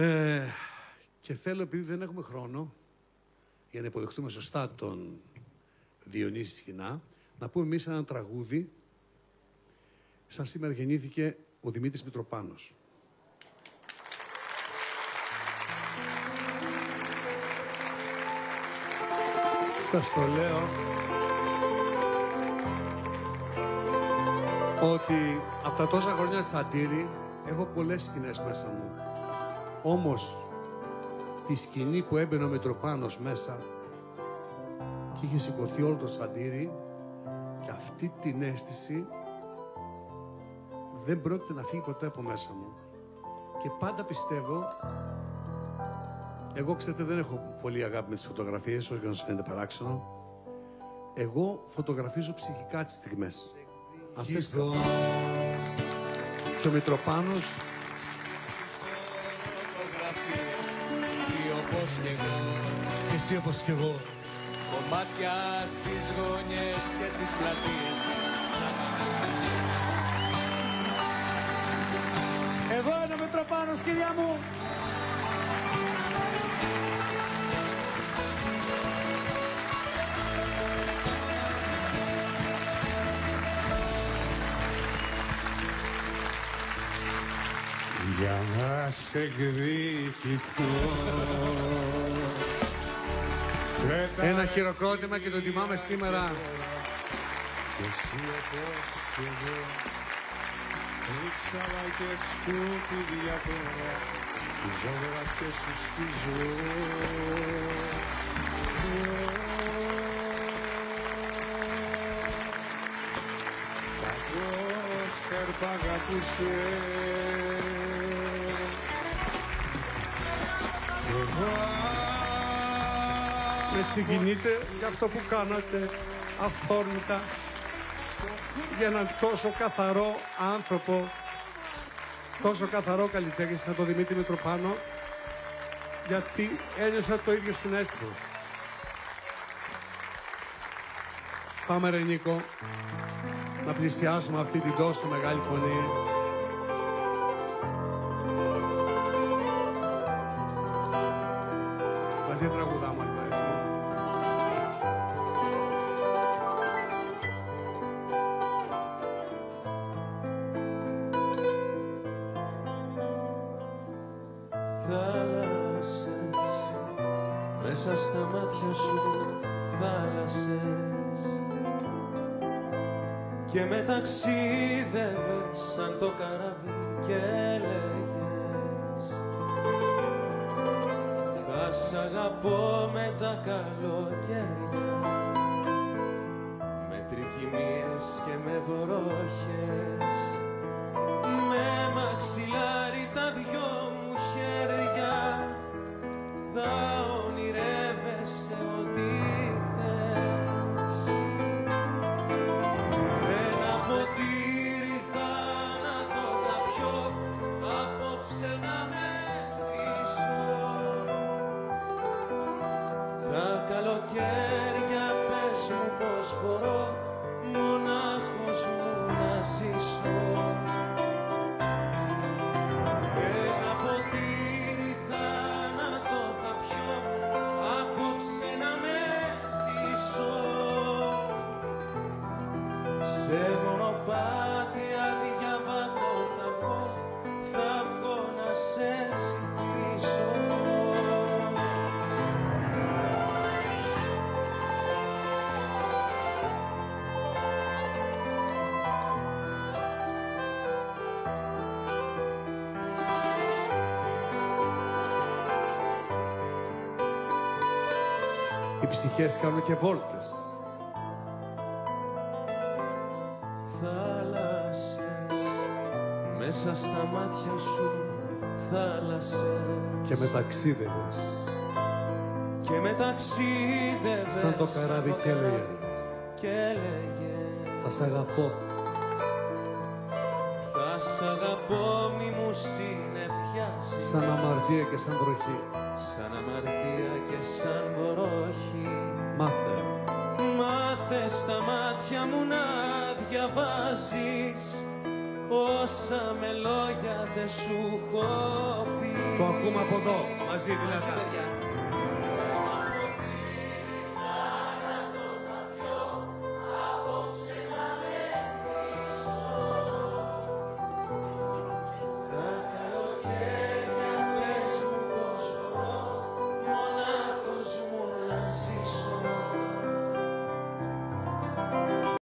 Ε, και θέλω, επειδή δεν έχουμε χρόνο, για να υποδεχτούμε σωστά τον Διονύση Σχοινά, να πούμε εμείς ένα τραγούδι. Σαν σήμερα γεννήθηκε ο Δημήτρης Μητροπάνος. Σας το λέω ότι από τα τόσα χρόνια της Αντίρη έχω πολλές σκηνές μέσα μου. Όμως τη σκηνή που έμπαινε ο Μητροπάνος μέσα και είχε σηκωθεί όλο το σαντήρι και αυτή την αίσθηση δεν πρόκειται να φύγει ποτέ από μέσα μου. Και πάντα πιστεύω, εγώ ξέρετε δεν έχω πολύ αγάπη με τις φωτογραφίες, όσο και να σας φαίνεται παράξενο, εγώ φωτογραφίζω ψυχικά τις στιγμές. Αυτές και ο Μητροπάνος όπως κι εγώ. Και εσύ όπως κι εγώ. Κομμάτια στις γωνιές και στις πλατείες. Εδώ είναι ο Μητροπάνος, κυρία μου. Για να σε εκδικηθώ. Ένα χειροκρότημα και το τιμάμε σήμερα. Και εσύ όπως κι εγώ Ρίξαλα και σκουπίδια πέρα Τις ζωγραφιές σου στη Κακός έρπα Με συγκινείτε για αυτό που κάνατε αυθόρμητα για έναν τόσο καθαρό άνθρωπο, τόσο καθαρό καλλιτέχνη σαν τον Δημήτρη Μητροπάνο, γιατί ένιωσα το ίδιο συνέστημα. Πάμε ρε Νίκο, να πλησιάσουμε αυτή την τόσο μεγάλη φωνή. Μαζί τραγουδάμε αν αρέσει. Θάλασσες Μέσα στα μάτια σου θάλασσες Και με ταξίδευες σαν το καράβι και έλεγες Θα σ' αγαπώ με τα καλοκαίρια. Με τρικυμίες και με βροχές καλοκαίρια πες μου πως μπορώ ψυχές κάνουν και βόλτες. Θάλασσες Μέσα στα μάτια σου θάλασσες Και με ταξίδευες. Και με ταξίδευες Σαν το καράβι και έλεγες. Και έλεγες Θα σ' αγαπώ. Θα σ' αγαπώ μη μου συνεφιάσεις Σαν αμαρτία και σαν βροχή. Σαν αμαρτία και σαν βροχή Μάθε. Μάθε στα μάτια μου να διαβάζεις Όσα με λόγια δεν σου έχω πει Το ακούμε από εδώ, μαζί Μαζί, δυνατά. παιδιά.